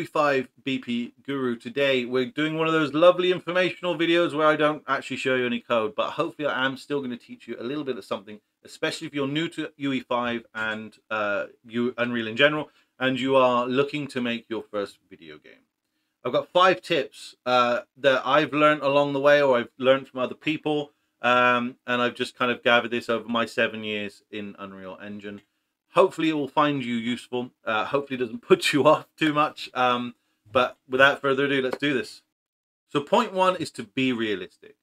UE5 BP Guru. Today we're doing one of those lovely informational videos where I don't actually show you any code, but hopefully I am still going to teach you a little bit of something, especially if you're new to UE5 and uh, Unreal in general, and you are looking to make your first video game. I've got five tips uh, that I've learned along the way or I've learned from other people, um, and I've just kind of gathered this over my seven years in Unreal Engine hopefully it will find you useful. Uh, hopefully it doesn't put you off too much. Um, but without further ado, let's do this. So point one is to be realistic.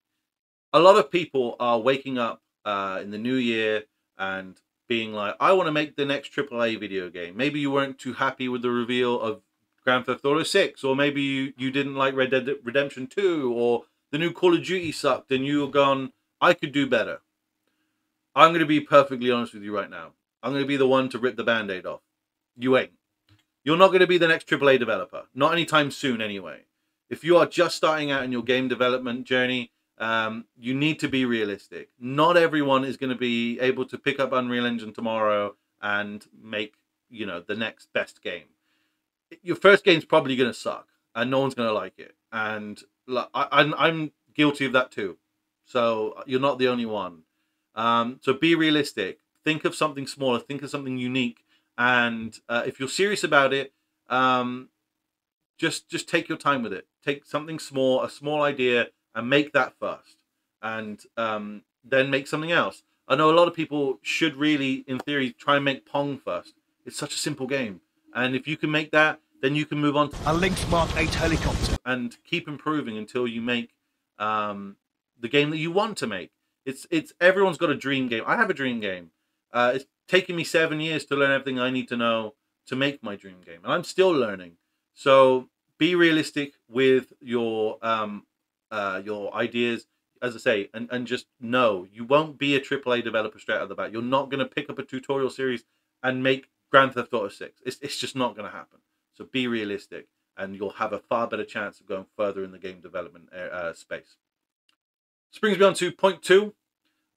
A lot of people are waking up uh, in the new year and being like, I want to make the next AAA video game. Maybe you weren't too happy with the reveal of Grand Theft Auto 6, or maybe you, you didn't like Red Dead Redemption 2, or the new Call of Duty sucked and you were gone, I could do better. I'm going to be perfectly honest with you right now. I'm going to be the one to rip the band aid off. You ain't. You're not going to be the next AAA developer. Not anytime soon, anyway. If you are just starting out in your game development journey, um, you need to be realistic. Not everyone is going to be able to pick up Unreal Engine tomorrow and make, you know, the next best game. Your first game's probably going to suck, and no one's going to like it. And I, I'm, I'm guilty of that too. So you're not the only one. Um, so be realistic think of something smaller, think of something unique, and uh, if you're serious about it, um, just just take your time with it. Take something small, a small idea, and make that first, and um, then make something else. I know a lot of people should really, in theory, try and make Pong first. It's such a simple game, and if you can make that, then you can move on to a Lynx Mark 8 helicopter and keep improving until you make um, the game that you want to make. It's it's everyone's got a dream game. I have a dream game. Uh, it's taken me seven years to learn everything I need to know to make my dream game, and I'm still learning. So be realistic with your um, uh, your ideas, as I say, and, and just know you won't be a AAA developer straight out of the bat. You're not going to pick up a tutorial series and make Grand Theft Auto 6. It's, it's just not going to happen. So be realistic, and you'll have a far better chance of going further in the game development uh, space. This brings me on to point two,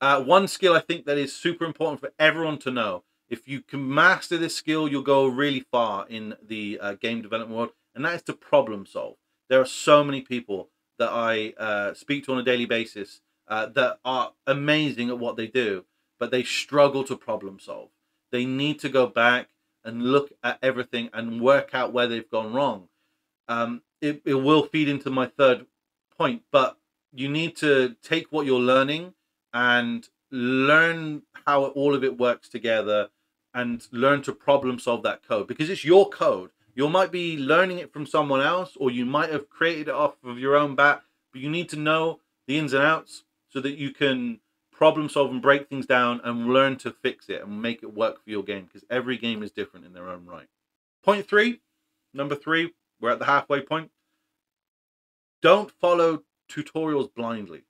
uh, one skill I think that is super important for everyone to know. If you can master this skill, you'll go really far in the uh, game development world, and that is to problem solve. There are so many people that I uh, speak to on a daily basis uh, that are amazing at what they do, but they struggle to problem solve. They need to go back and look at everything and work out where they've gone wrong. Um, it, it will feed into my third point, but you need to take what you're learning and learn how all of it works together and learn to problem solve that code because it's your code. You might be learning it from someone else or you might have created it off of your own bat, but you need to know the ins and outs so that you can problem solve and break things down and learn to fix it and make it work for your game because every game is different in their own right. Point three, number three, we're at the halfway point. Don't follow tutorials blindly.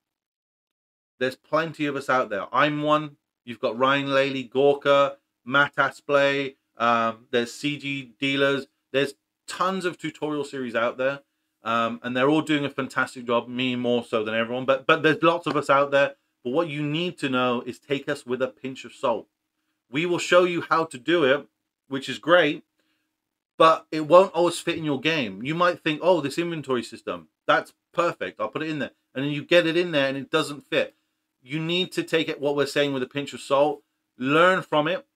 There's plenty of us out there. I'm one. You've got Ryan Laley, Gorka, Matt Aspland. Um, there's CG dealers. There's tons of tutorial series out there, um, and they're all doing a fantastic job. Me more so than everyone, but but there's lots of us out there. But what you need to know is take us with a pinch of salt. We will show you how to do it, which is great, but it won't always fit in your game. You might think, oh, this inventory system, that's perfect. I'll put it in there. And then you get it in there and it doesn't fit you need to take it what we're saying with a pinch of salt, learn from it,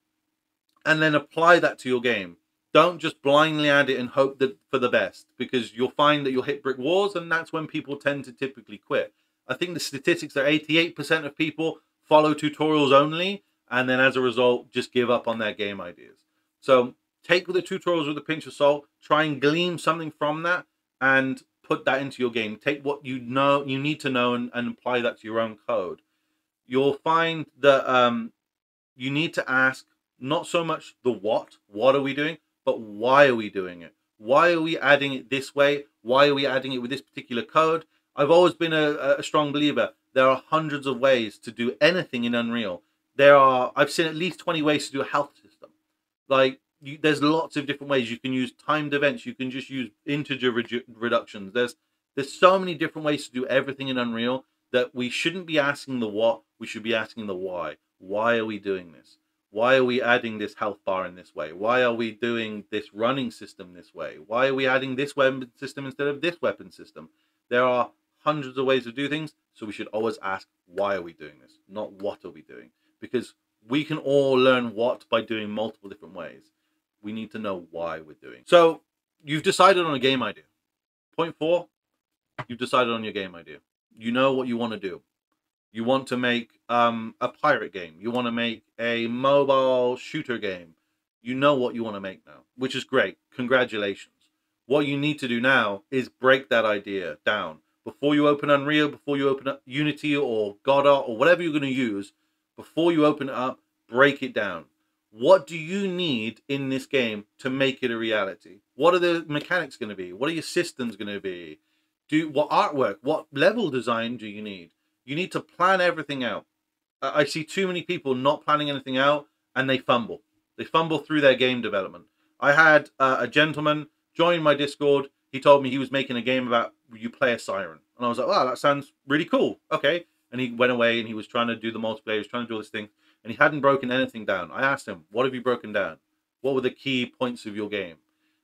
and then apply that to your game. Don't just blindly add it and hope that for the best, because you'll find that you'll hit brick walls, and that's when people tend to typically quit. I think the statistics are 88% of people follow tutorials only, and then as a result, just give up on their game ideas. So take the tutorials with a pinch of salt, try and glean something from that, and put that into your game. Take what you know you need to know and, and apply that to your own code you'll find that um, you need to ask not so much the what, what are we doing, but why are we doing it? Why are we adding it this way? Why are we adding it with this particular code? I've always been a, a strong believer. There are hundreds of ways to do anything in Unreal. There are, I've seen at least 20 ways to do a health system. Like, you, there's lots of different ways. You can use timed events. You can just use integer redu- reductions. There's there's so many different ways to do everything in Unreal that we shouldn't be asking the what, we should be asking the why. Why are we doing this? Why are we adding this health bar in this way? Why are we doing this running system this way? Why are we adding this weapon system instead of this weapon system? There are hundreds of ways to do things, so we should always ask, why are we doing this? Not what are we doing? Because we can all learn what by doing multiple different ways. We need to know why we're doing. So you've decided on a game idea. Point four, you've decided on your game idea. You know what you want to do. You want to make um, a pirate game. You want to make a mobile shooter game. You know what you want to make now, which is great. Congratulations. What you need to do now is break that idea down. Before you open Unreal, before you open up Unity or Godot or whatever you're going to use, before you open it up, break it down. What do you need in this game to make it a reality? What are the mechanics going to be? What are your systems going to be? Do what artwork, what level design do you need? You need to plan everything out. I see too many people not planning anything out and they fumble. They fumble through their game development. I had uh, a gentleman join my Discord. He told me he was making a game about you play a siren. And I was like, wow, that sounds really cool. Okay. And he went away and he was trying to do the multiplayer, he was trying to do all this thing, and he hadn't broken anything down. I asked him, what have you broken down? What were the key points of your game?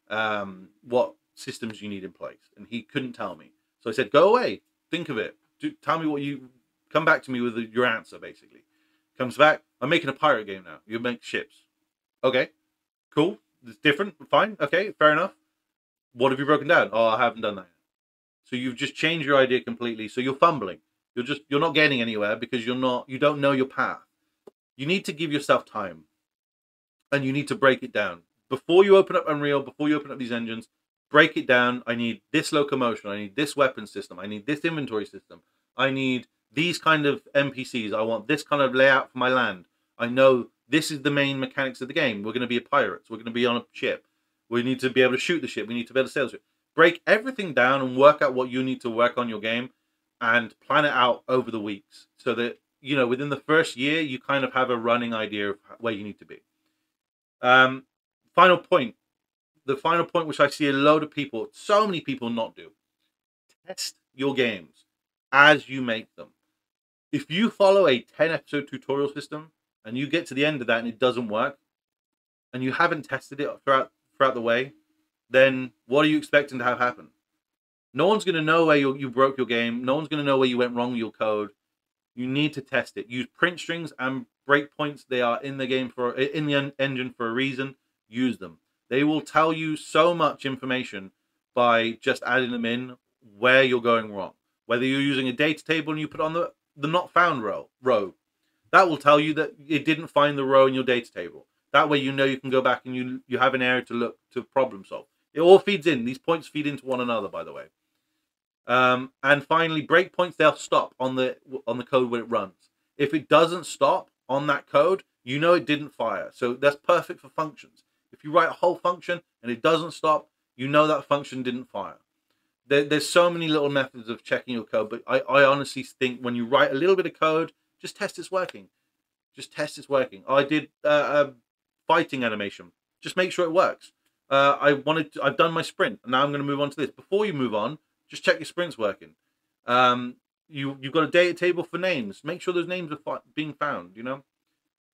Um, what systems you need in place? And he couldn't tell me. So I said, go away, think of it. Do, tell me what you come back to me with your answer, basically. Comes back, I'm making a pirate game now. You make ships. Okay, cool. It's different. Fine. Okay, fair enough. What have you broken down? Oh, I haven't done that. So you've just changed your idea completely. So you're fumbling. You're just you're not getting anywhere because you're not you don't know your path. You need to give yourself time. And you need to break it down. Before you open up Unreal, before you open up these engines, break it down. I need this locomotion, I need this weapon system, I need this inventory system. I need these kind of NPCs. I want this kind of layout for my land. I know this is the main mechanics of the game. We're going to be a pirates. We're going to be on a ship. We need to be able to shoot the ship. We need to be able to sail the ship. Break everything down and work out what you need to work on your game and plan it out over the weeks so that, you know, within the first year, you kind of have a running idea of where you need to be. Um, final point. The final point, which I see a load of people, so many people not do. Test your games as you make them. If you follow a 10 episode tutorial system and you get to the end of that and it doesn't work, and you haven't tested it throughout throughout the way, then what are you expecting to have happen? No one's going to know where you, you broke your game. No one's going to know where you went wrong with your code. You need to test it. Use print strings and breakpoints. They are in the game for in the engine for a reason. Use them. They will tell you so much information by just adding them in where you're going wrong. Whether you're using a data table and you put on the the not found row row, that will tell you that it didn't find the row in your data table. That way you know you can go back and you you have an area to look to problem solve. It all feeds in. These points feed into one another, by the way. Um, and finally, breakpoints they'll stop on the on the code when it runs. If it doesn't stop on that code, you know it didn't fire. So that's perfect for functions. If you write a whole function and it doesn't stop, you know that function didn't fire. There, there's so many little methods of checking your code, but I, I honestly think when you write a little bit of code, just test it's working. Just test it's working. I did uh, a fighting animation. Just make sure it works. Uh, I wanted. To, I've done my sprint, and now I'm going to move on to this. Before you move on, just check your sprints working. Um, you you've got a data table for names. Make sure those names are being found. You know,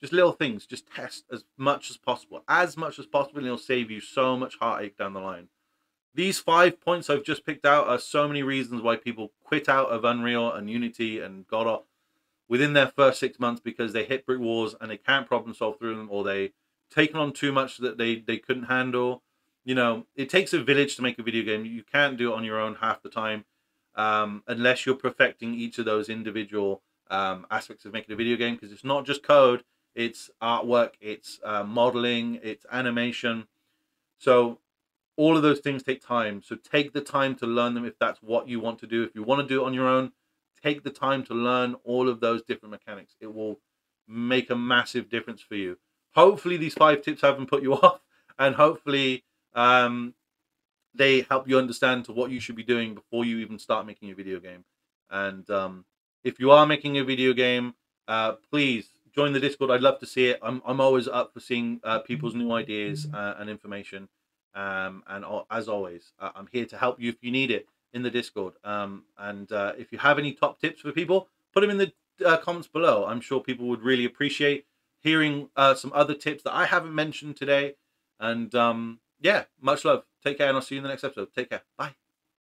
just little things. Just test as much as possible, as much as possible, and it'll save you so much heartache down the line. These five points I've just picked out are so many reasons why people quit out of Unreal and Unity and Godot within their first six months because they hit brick walls and they can't problem solve through them or they taken on too much that they they couldn't handle you know it takes a village to make a video game you can't do it on your own half the time um, unless you're perfecting each of those individual um, aspects of making a video game because it's not just code it's artwork it's uh, modeling it's animation. So all of those things take time. So take the time to learn them if that's what you want to do. If you want to do it on your own take the time to learn all of those different mechanics. It will make a massive difference for you. Hopefully these five tips haven't put you off and hopefully um, they help you understand to what you should be doing before you even start making a video game. And um, if you are making a video game uh, please join the discord i'd love to see it i'm, I'm always up for seeing uh, people's new ideas uh, and information um, and as always uh, i'm here to help you if you need it in the discord um, and uh, if you have any top tips for people put them in the uh, comments below i'm sure people would really appreciate hearing uh, some other tips that I haven't mentioned today. And um, yeah, much love. Take care, and I'll see you in the next episode. Take care. Bye.